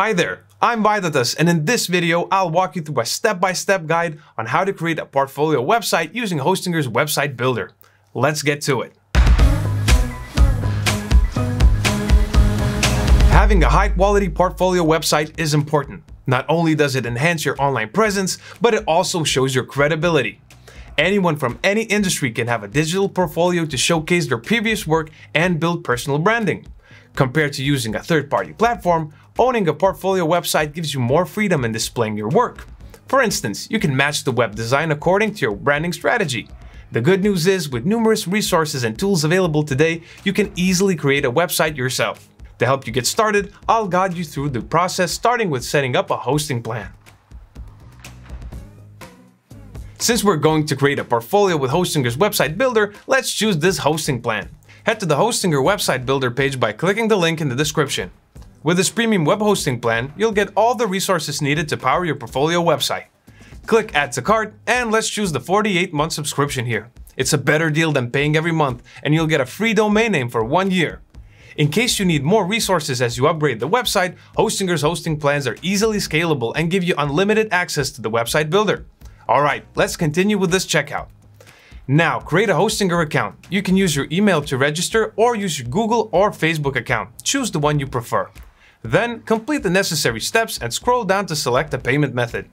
Hi there, I'm Vaidotas and in this video I'll walk you through a step-by-step -step guide on how to create a portfolio website using Hostinger's website builder. Let's get to it. Having a high-quality portfolio website is important. Not only does it enhance your online presence, but it also shows your credibility. Anyone from any industry can have a digital portfolio to showcase their previous work and build personal branding. Compared to using a third-party platform, owning a portfolio website gives you more freedom in displaying your work. For instance, you can match the web design according to your branding strategy. The good news is, with numerous resources and tools available today, you can easily create a website yourself. To help you get started, I'll guide you through the process starting with setting up a hosting plan. Since we're going to create a portfolio with Hostinger's website builder, let's choose this hosting plan. Head to the Hostinger website builder page by clicking the link in the description. With this premium web hosting plan, you'll get all the resources needed to power your portfolio website. Click add to cart and let's choose the 48 month subscription here. It's a better deal than paying every month and you'll get a free domain name for one year. In case you need more resources as you upgrade the website, Hostinger's hosting plans are easily scalable and give you unlimited access to the website builder. Alright, let's continue with this checkout. Now, create a Hostinger account. You can use your email to register or use your Google or Facebook account. Choose the one you prefer. Then, complete the necessary steps and scroll down to select a payment method.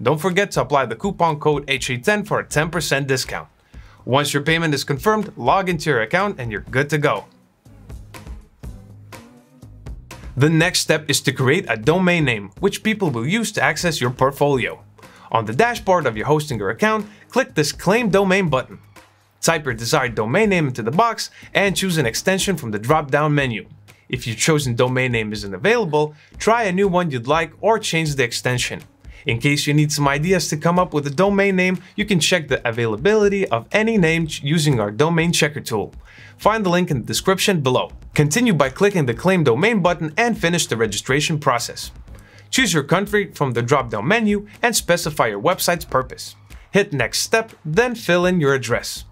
Don't forget to apply the coupon code HA10 for a 10% discount. Once your payment is confirmed, log into your account and you're good to go. The next step is to create a domain name, which people will use to access your portfolio. On the dashboard of your Hostinger account, click this Claim Domain button. Type your desired domain name into the box and choose an extension from the drop-down menu. If your chosen domain name isn't available, try a new one you'd like or change the extension. In case you need some ideas to come up with a domain name, you can check the availability of any name using our domain checker tool. Find the link in the description below. Continue by clicking the claim domain button and finish the registration process. Choose your country from the drop-down menu and specify your website's purpose. Hit next step, then fill in your address.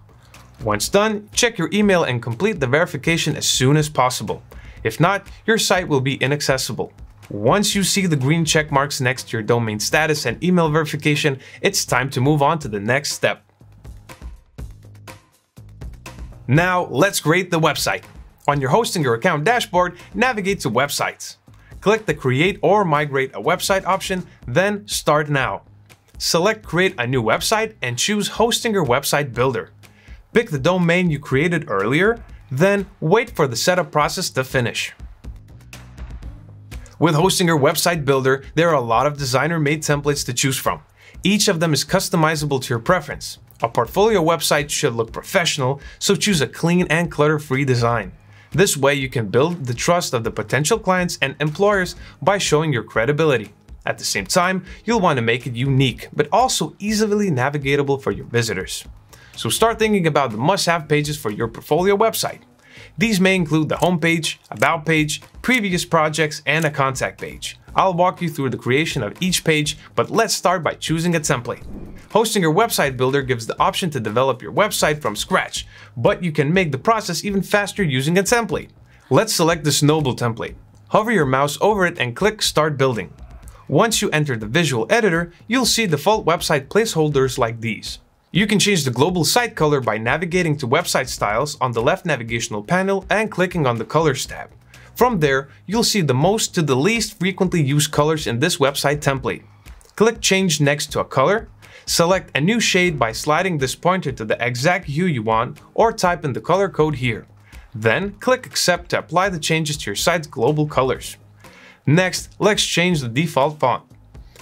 Once done, check your email and complete the verification as soon as possible. If not, your site will be inaccessible. Once you see the green check marks next to your domain status and email verification, it's time to move on to the next step. Now, let's create the website. On your Hostinger account dashboard, navigate to Websites. Click the Create or Migrate a Website option, then Start Now. Select Create a new website and choose Hostinger Website Builder. Pick the domain you created earlier, then wait for the setup process to finish. With Hostinger Website Builder, there are a lot of designer-made templates to choose from. Each of them is customizable to your preference. A portfolio website should look professional, so choose a clean and clutter-free design. This way you can build the trust of the potential clients and employers by showing your credibility. At the same time, you'll want to make it unique, but also easily navigatable for your visitors. So start thinking about the must-have pages for your portfolio website. These may include the homepage, about page, previous projects, and a contact page. I'll walk you through the creation of each page, but let's start by choosing a template. Hostinger Website Builder gives the option to develop your website from scratch, but you can make the process even faster using a template. Let's select the Snowball template. Hover your mouse over it and click Start Building. Once you enter the visual editor, you'll see default website placeholders like these. You can change the global site color by navigating to website styles on the left navigational panel and clicking on the colors tab. From there, you'll see the most to the least frequently used colors in this website template. Click change next to a color Select a new shade by sliding this pointer to the exact hue you want or type in the color code here. Then click accept to apply the changes to your site's global colors. Next, let's change the default font.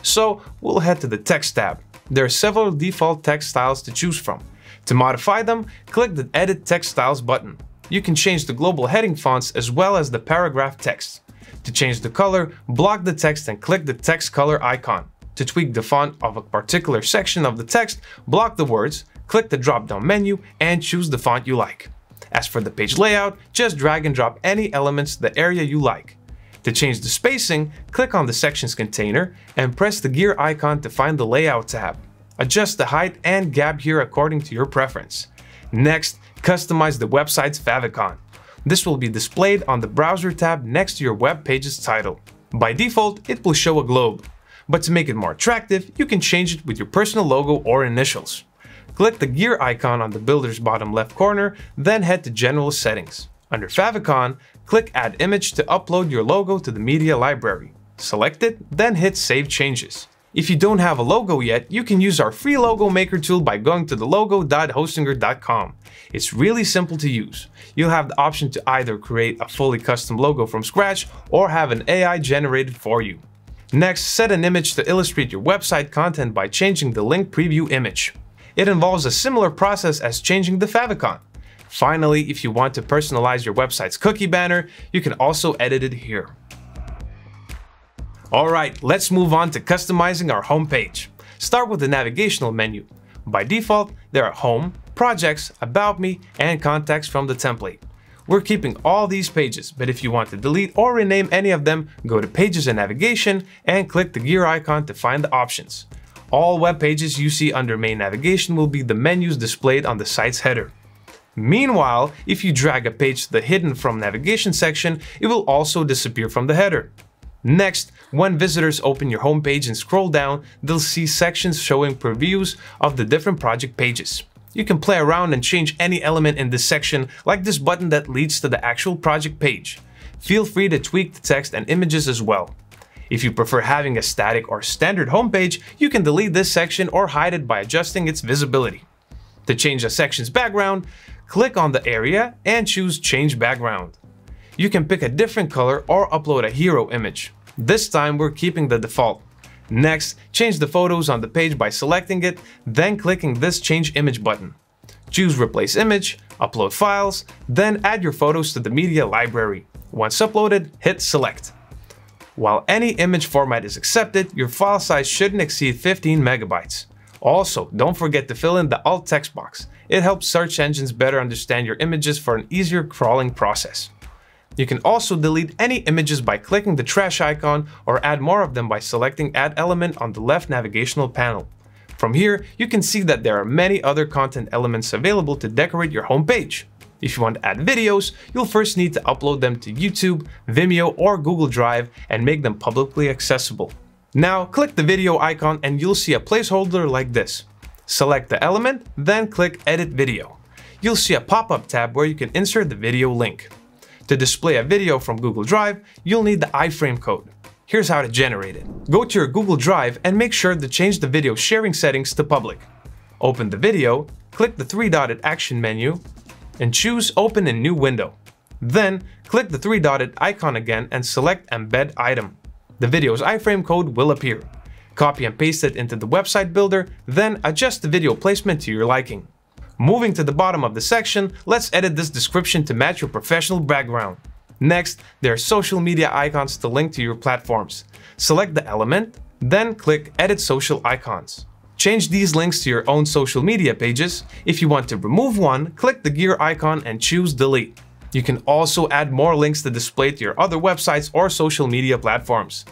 So we'll head to the text tab. There are several default text styles to choose from. To modify them, click the edit text styles button. You can change the global heading fonts as well as the paragraph text. To change the color, block the text and click the text color icon. To tweak the font of a particular section of the text, block the words, click the drop-down menu, and choose the font you like. As for the page layout, just drag and drop any elements the area you like. To change the spacing, click on the sections container and press the gear icon to find the Layout tab. Adjust the height and gap here according to your preference. Next, customize the website's favicon. This will be displayed on the Browser tab next to your web page's title. By default, it will show a globe. But to make it more attractive, you can change it with your personal logo or initials. Click the gear icon on the builder's bottom left corner, then head to General Settings. Under Favicon, click Add Image to upload your logo to the media library. Select it, then hit Save Changes. If you don't have a logo yet, you can use our free logo maker tool by going to the logo.hostinger.com. It's really simple to use. You'll have the option to either create a fully custom logo from scratch or have an AI generated for you. Next, set an image to illustrate your website content by changing the link preview image. It involves a similar process as changing the favicon. Finally, if you want to personalize your website's cookie banner, you can also edit it here. Alright, let's move on to customizing our homepage. Start with the navigational menu. By default, there are Home, Projects, About Me, and Contacts from the template. We're keeping all these pages, but if you want to delete or rename any of them, go to Pages and Navigation and click the gear icon to find the options. All web pages you see under main navigation will be the menus displayed on the site's header. Meanwhile, if you drag a page to the hidden from navigation section, it will also disappear from the header. Next, when visitors open your homepage and scroll down, they'll see sections showing previews of the different project pages. You can play around and change any element in this section, like this button that leads to the actual project page. Feel free to tweak the text and images as well. If you prefer having a static or standard homepage, you can delete this section or hide it by adjusting its visibility. To change a section's background, click on the area and choose Change Background. You can pick a different color or upload a hero image. This time we're keeping the default. Next, change the photos on the page by selecting it, then clicking this Change Image button. Choose Replace Image, upload files, then add your photos to the media library. Once uploaded, hit Select. While any image format is accepted, your file size shouldn't exceed 15 megabytes. Also, don't forget to fill in the alt text box. It helps search engines better understand your images for an easier crawling process. You can also delete any images by clicking the trash icon or add more of them by selecting Add Element on the left navigational panel. From here, you can see that there are many other content elements available to decorate your homepage. If you want to add videos, you'll first need to upload them to YouTube, Vimeo or Google Drive and make them publicly accessible. Now click the video icon and you'll see a placeholder like this. Select the element, then click Edit Video. You'll see a pop-up tab where you can insert the video link. To display a video from Google Drive, you'll need the iframe code. Here's how to generate it. Go to your Google Drive and make sure to change the video sharing settings to public. Open the video, click the three-dotted action menu, and choose Open in New Window. Then, click the three-dotted icon again and select Embed Item. The video's iframe code will appear. Copy and paste it into the website builder, then adjust the video placement to your liking. Moving to the bottom of the section, let's edit this description to match your professional background. Next, there are social media icons to link to your platforms. Select the element, then click Edit Social Icons. Change these links to your own social media pages. If you want to remove one, click the gear icon and choose delete. You can also add more links to display to your other websites or social media platforms.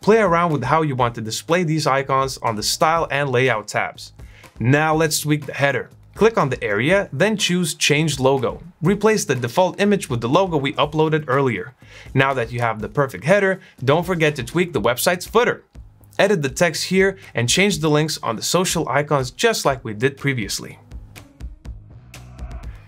Play around with how you want to display these icons on the Style and Layout tabs. Now let's tweak the header. Click on the area, then choose Change Logo. Replace the default image with the logo we uploaded earlier. Now that you have the perfect header, don't forget to tweak the website's footer edit the text here and change the links on the social icons just like we did previously.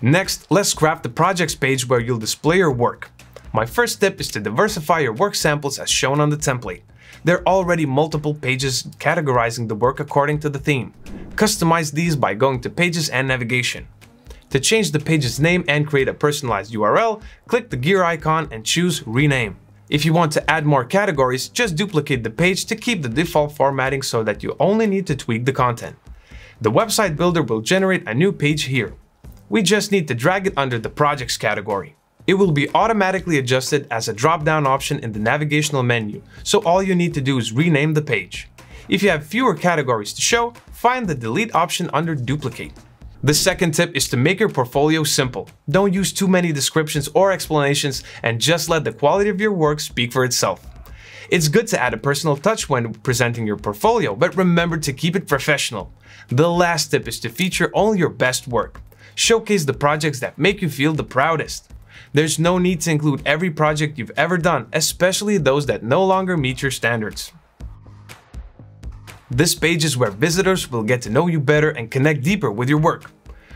Next, let's craft the projects page where you'll display your work. My first tip is to diversify your work samples as shown on the template. There are already multiple pages categorizing the work according to the theme. Customize these by going to Pages and Navigation. To change the page's name and create a personalized URL, click the gear icon and choose Rename. If you want to add more categories, just duplicate the page to keep the default formatting so that you only need to tweak the content. The website builder will generate a new page here. We just need to drag it under the projects category. It will be automatically adjusted as a drop-down option in the navigational menu, so all you need to do is rename the page. If you have fewer categories to show, find the delete option under duplicate. The second tip is to make your portfolio simple. Don't use too many descriptions or explanations and just let the quality of your work speak for itself. It's good to add a personal touch when presenting your portfolio, but remember to keep it professional. The last tip is to feature only your best work. Showcase the projects that make you feel the proudest. There's no need to include every project you've ever done, especially those that no longer meet your standards. This page is where visitors will get to know you better and connect deeper with your work.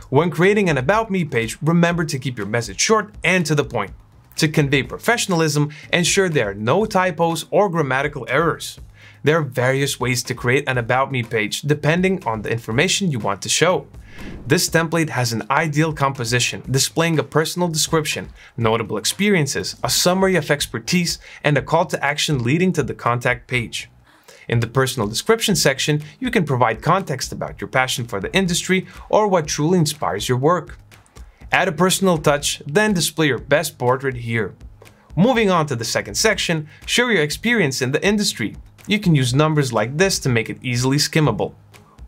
When creating an About Me page, remember to keep your message short and to the point. To convey professionalism, ensure there are no typos or grammatical errors. There are various ways to create an About Me page depending on the information you want to show. This template has an ideal composition, displaying a personal description, notable experiences, a summary of expertise, and a call to action leading to the contact page. In the personal description section, you can provide context about your passion for the industry or what truly inspires your work. Add a personal touch, then display your best portrait here. Moving on to the second section, show your experience in the industry. You can use numbers like this to make it easily skimmable.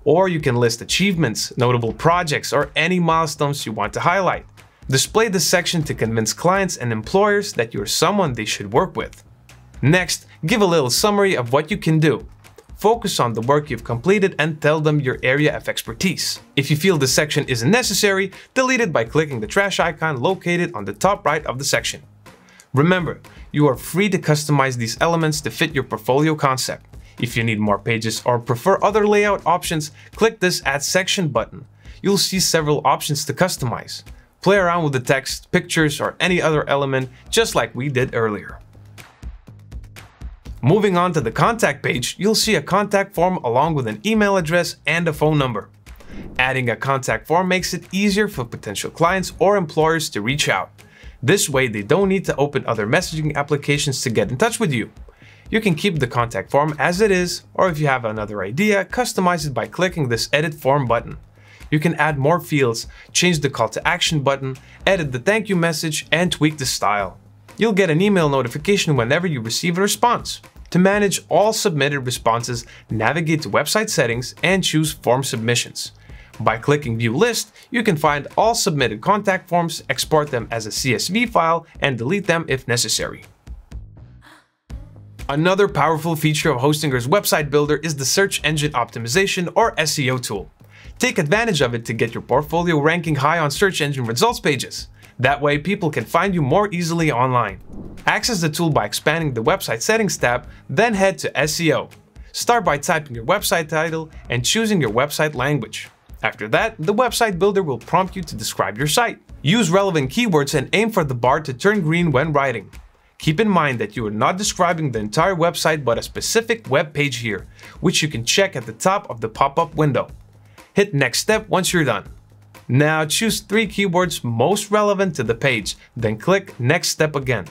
Or you can list achievements, notable projects, or any milestones you want to highlight. Display this section to convince clients and employers that you're someone they should work with. Next, give a little summary of what you can do. Focus on the work you've completed and tell them your area of expertise. If you feel this section isn't necessary, delete it by clicking the trash icon located on the top right of the section. Remember, you are free to customize these elements to fit your portfolio concept. If you need more pages or prefer other layout options, click this Add Section button. You'll see several options to customize. Play around with the text, pictures, or any other element, just like we did earlier. Moving on to the contact page, you'll see a contact form along with an email address and a phone number. Adding a contact form makes it easier for potential clients or employers to reach out. This way, they don't need to open other messaging applications to get in touch with you. You can keep the contact form as it is, or if you have another idea, customize it by clicking this Edit Form button. You can add more fields, change the call to action button, edit the thank you message, and tweak the style. You'll get an email notification whenever you receive a response. To manage all submitted responses, navigate to website settings and choose form submissions. By clicking View List, you can find all submitted contact forms, export them as a CSV file, and delete them if necessary. Another powerful feature of Hostinger's website builder is the search engine optimization or SEO tool. Take advantage of it to get your portfolio ranking high on search engine results pages. That way people can find you more easily online. Access the tool by expanding the website settings tab, then head to SEO. Start by typing your website title and choosing your website language. After that, the website builder will prompt you to describe your site. Use relevant keywords and aim for the bar to turn green when writing. Keep in mind that you are not describing the entire website but a specific web page here, which you can check at the top of the pop-up window. Hit next step once you're done. Now choose three keywords most relevant to the page, then click next step again.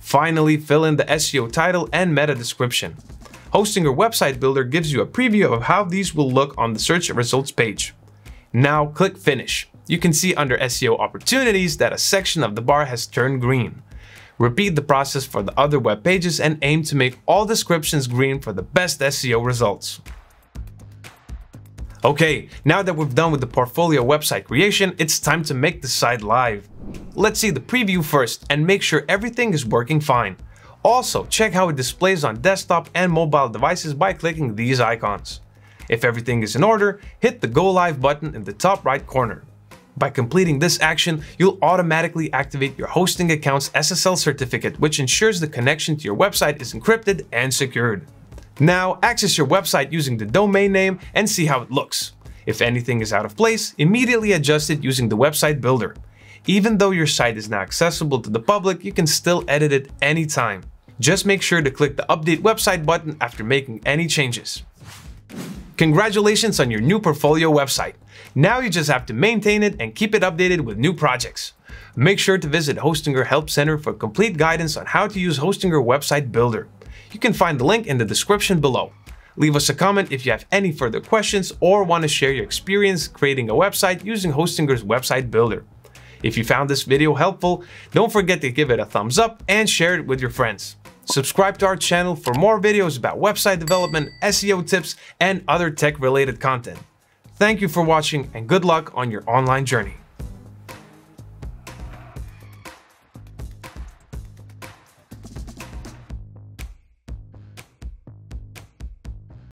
Finally, fill in the SEO title and meta description. Hostinger Website Builder gives you a preview of how these will look on the search results page. Now click Finish. You can see under SEO opportunities that a section of the bar has turned green. Repeat the process for the other web pages and aim to make all descriptions green for the best SEO results. Okay, now that we've done with the portfolio website creation, it's time to make the site live. Let's see the preview first and make sure everything is working fine. Also, check how it displays on desktop and mobile devices by clicking these icons. If everything is in order, hit the Go Live button in the top right corner. By completing this action, you'll automatically activate your hosting account's SSL certificate, which ensures the connection to your website is encrypted and secured. Now, access your website using the domain name and see how it looks. If anything is out of place, immediately adjust it using the website builder. Even though your site is now accessible to the public, you can still edit it anytime. Just make sure to click the Update Website button after making any changes. Congratulations on your new portfolio website. Now you just have to maintain it and keep it updated with new projects. Make sure to visit Hostinger Help Center for complete guidance on how to use Hostinger Website Builder. You can find the link in the description below. Leave us a comment if you have any further questions or want to share your experience creating a website using Hostinger's Website Builder. If you found this video helpful, don't forget to give it a thumbs up and share it with your friends. Subscribe to our channel for more videos about website development, SEO tips, and other tech-related content. Thank you for watching and good luck on your online journey.